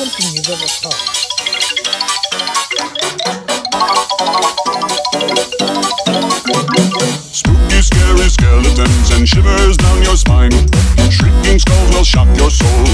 something you've ever thought. Spooky, scary skeletons and shivers down your spine. Shrieking skulls will shock your soul.